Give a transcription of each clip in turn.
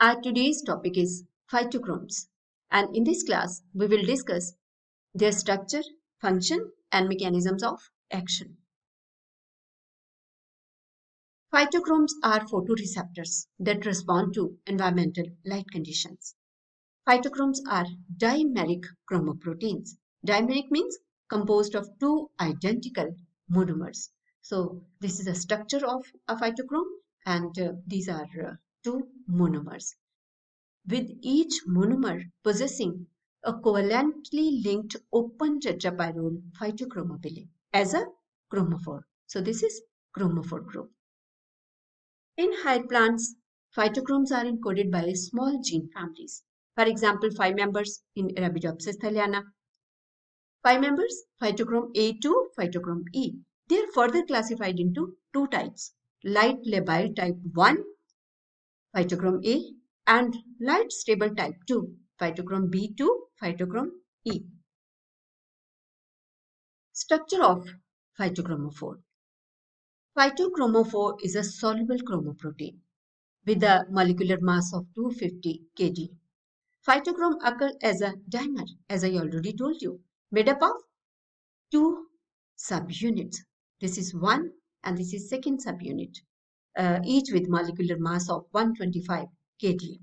Our today's topic is phytochromes and in this class we will discuss their structure, function and mechanisms of action. Phytochromes are photoreceptors that respond to environmental light conditions. Phytochromes are dimeric chromoproteins. Dimeric means composed of two identical monomers. So this is a structure of a phytochrome and uh, these are uh, two monomers. With each monomer possessing a covalently linked open tetrapyrrole phytochromobilin as a chromophore. So this is chromophore group. In higher plants, phytochromes are encoded by small gene families. For example, five members in Arabidopsis thaliana. Five members, phytochrome A to phytochrome E. They are further classified into two types, light labile type 1, phytochrome A, and light stable type 2, phytochrome B to phytochrome E. Structure of phytochromophore. Phytochromophore is a soluble chromoprotein with a molecular mass of 250 kg. Phytochrome occurs as a dimer, as I already told you, made up of two subunits. This is one and this is second subunit, uh, each with molecular mass of 125 kg.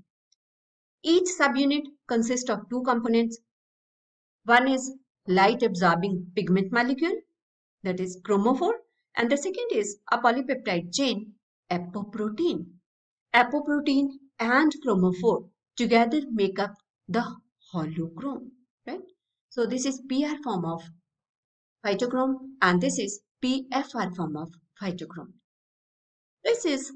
Each subunit consists of two components. One is light absorbing pigment molecule, that is chromophore, and the second is a polypeptide chain, apoprotein. Apoprotein and chromophore together make up the holochrome, right? So this is PR form of phytochrome and this is PFR form of phytochrome. This is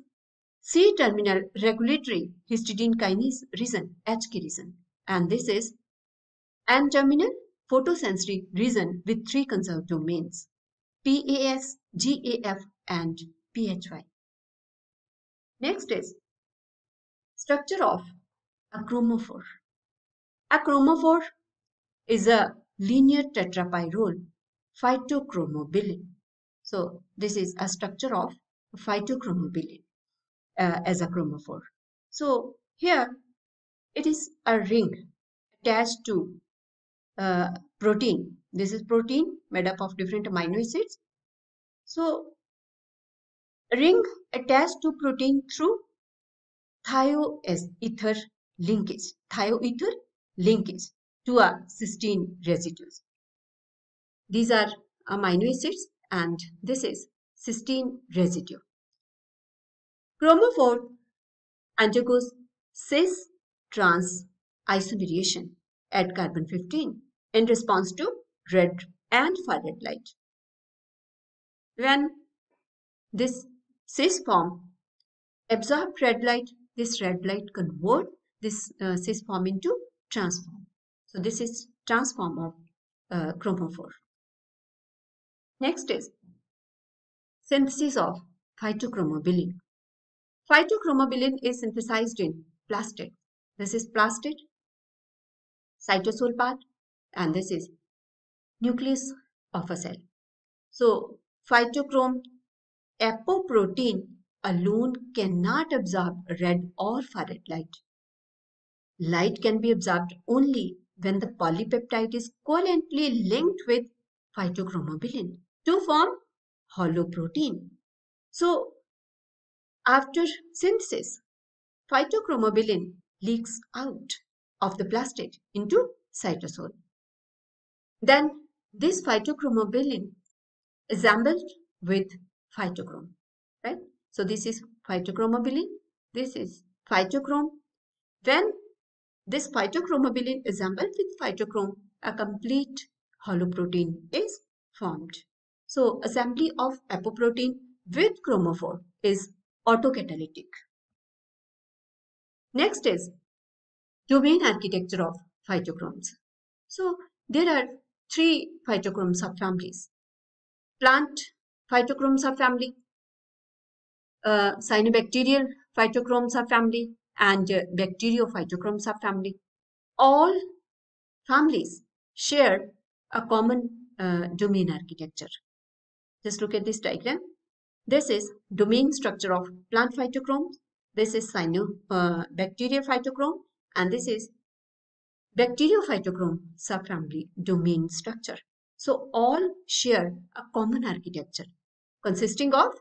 C-terminal regulatory histidine kinase region, HK region, and this is N-terminal photosensory region with three conserved domains. PAS, GAF and PHY. Next is structure of a chromophore. A chromophore is a linear tetrapyrrole phytochromobilin. So this is a structure of phytochromobilin uh, as a chromophore. So here it is a ring attached to uh, protein this is protein made up of different amino acids. So ring attached to protein through thioether linkage, thioether linkage to a cysteine residues. These are amino acids and this is cysteine residue. Chromophore undergoes cis trans isomerization at carbon 15 in response to red and far red light. When this cis form absorb red light, this red light convert this uh, cis form into transform. So this is transform of uh, chromophore. Next is synthesis of phytochromobilin. Phytochromobilin is synthesized in plastid. This is plastid, cytosol part, and this is nucleus of a cell. So, phytochrome apoprotein alone cannot absorb red or far red light. Light can be absorbed only when the polypeptide is covalently linked with phytochromobilin to form holoprotein. So, after synthesis, phytochromobilin leaks out of the plastid into cytosol. Then this phytochromobilin assembled with phytochrome, right? So this is phytochromobilin, this is phytochrome. When this phytochromobilin assembled with phytochrome, a complete holoprotein is formed. So assembly of apoprotein with chromophore is autocatalytic. Next is domain architecture of phytochromes. So there are three phytochrome subfamilies. Plant phytochrome subfamily, uh, cyanobacterial phytochrome subfamily, and uh, bacteriophytochrome subfamily. All families share a common uh, domain architecture. Just look at this diagram. This is domain structure of plant phytochromes this is cyanobacteria uh, phytochrome and this is bacteriophytochrome subfamily domain structure. So all share a common architecture consisting of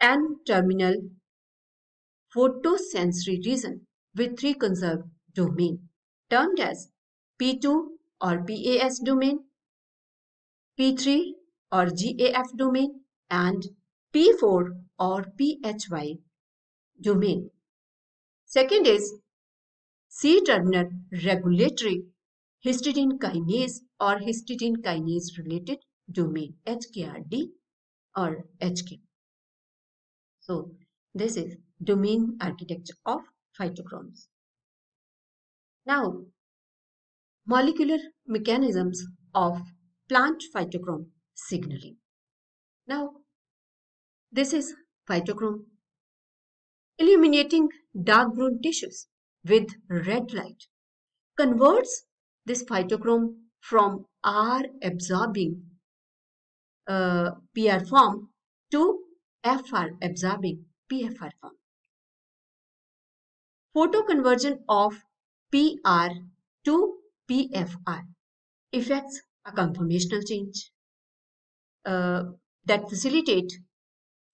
N-terminal photosensory region with three conserved domain termed as P2 or PAS domain, P3 or GAF domain and P4 or PHY domain. Second is C-terminal regulatory histidine kinase or histidine kinase related domain HKRD or HK. So this is domain architecture of phytochromes. Now molecular mechanisms of plant phytochrome signaling. Now this is phytochrome illuminating dark brown tissues with red light converts this phytochrome from R absorbing uh, PR form to FR absorbing PFR form. Photoconversion of PR to PFR effects a conformational change uh, that facilitate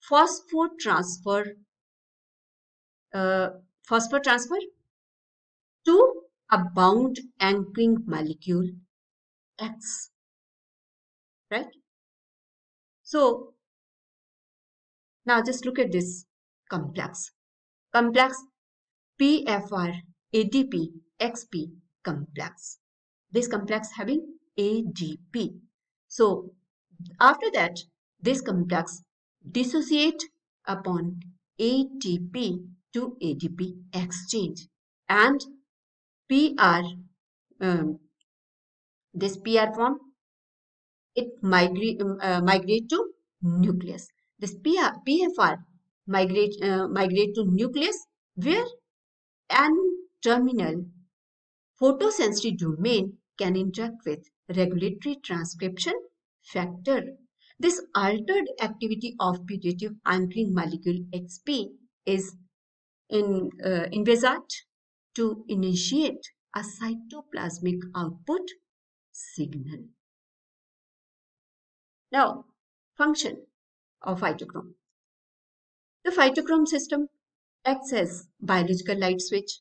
phosphor transfer uh, phosphor transfer to a bound anchoring molecule X. Right? So, now just look at this complex. Complex PFR ADP XP complex. This complex having ADP. So, after that, this complex dissociate upon ATP to ADP exchange and PR, um, this PR form, it migrate, um, uh, migrate to nucleus. This PR, PFR migrate, uh, migrate to nucleus where an terminal photosensory domain can interact with regulatory transcription factor. This altered activity of putative anchoring molecule XP is in, uh, to initiate a cytoplasmic output signal. Now, function of phytochrome. The phytochrome system acts as biological light switch.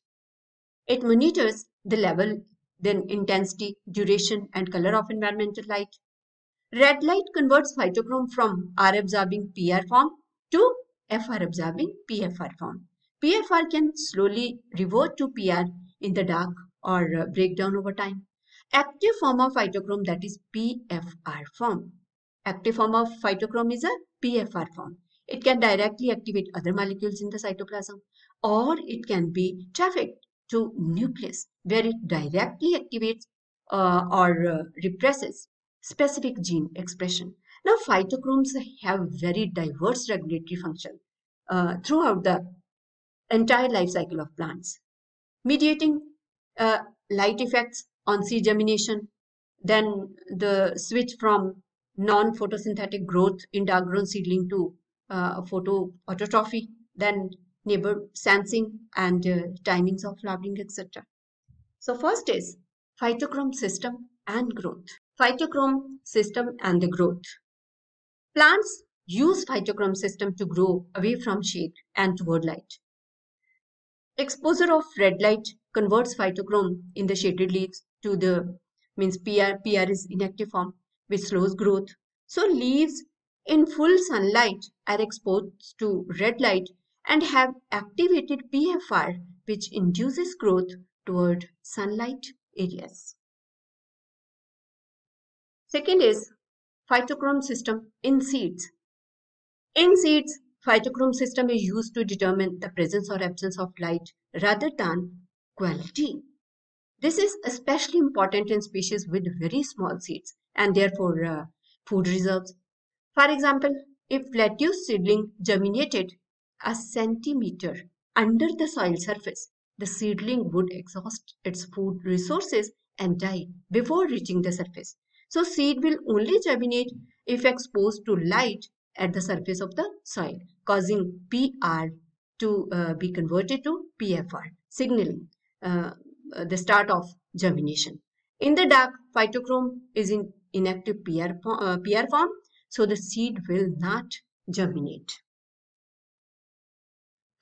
It monitors the level, then intensity, duration and color of environmental light. Red light converts phytochrome from R-absorbing PR form to FR-absorbing PFR form. PFR can slowly revert to PR in the dark or uh, break down over time. Active form of phytochrome that is PFR form. Active form of phytochrome is a PFR form. It can directly activate other molecules in the cytoplasm or it can be trafficked to nucleus where it directly activates uh, or uh, represses specific gene expression. Now phytochromes have very diverse regulatory function uh, throughout the entire life cycle of plants, mediating uh, light effects on seed germination, then the switch from non-photosynthetic growth in dark-grown seedling to uh, photoautotrophy, then neighbor sensing and uh, timings of flowering, etc. So first is phytochrome system and growth. Phytochrome system and the growth. Plants use phytochrome system to grow away from shade and toward light. Exposure of red light converts phytochrome in the shaded leaves to the means PR, PR is inactive form which slows growth. So leaves in full sunlight are exposed to red light and have activated PFR which induces growth toward sunlight areas. Second is phytochrome system in seeds. In seeds, phytochrome system is used to determine the presence or absence of light rather than quality. This is especially important in species with very small seeds and therefore uh, food reserves. For example, if lettuce seedling germinated a centimeter under the soil surface, the seedling would exhaust its food resources and die before reaching the surface. So seed will only germinate if exposed to light at the surface of the soil, causing PR to uh, be converted to PFR, signaling uh, the start of germination. In the dark, phytochrome is in inactive PR, uh, PR form, so the seed will not germinate.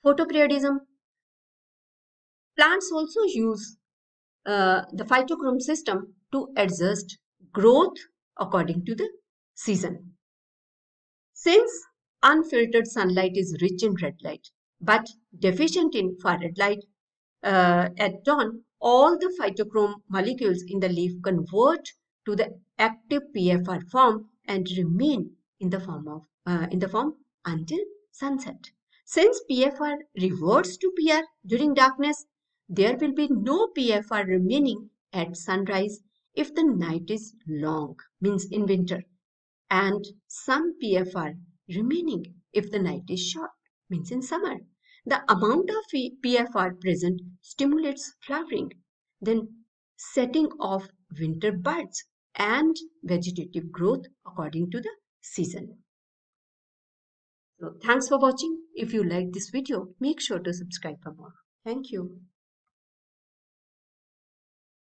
Photoperiodism. Plants also use uh, the phytochrome system to adjust growth according to the season. Since unfiltered sunlight is rich in red light but deficient in far red light, uh, at dawn, all the phytochrome molecules in the leaf convert to the active PFR form and remain in the form of uh, in the form until sunset. Since PFR reverts to PR during darkness, there will be no PFR remaining at sunrise if the night is long, means in winter, and some PFR remaining if the night is short, means in summer. The amount of PFR present stimulates flowering, then setting of winter buds and vegetative growth according to the season. So thanks for watching. If you like this video, make sure to subscribe for more. Thank you.